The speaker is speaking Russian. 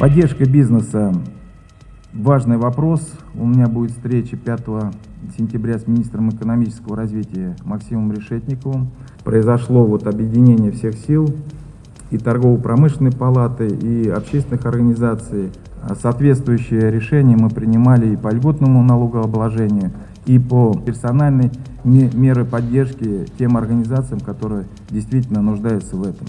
Поддержка бизнеса – важный вопрос. У меня будет встреча 5 сентября с министром экономического развития Максимом Решетниковым. Произошло вот объединение всех сил и торгово-промышленной палаты, и общественных организаций. Соответствующие Соответствующее решение мы принимали и по льготному налогообложению, и по персональной меры поддержки тем организациям, которые действительно нуждаются в этом.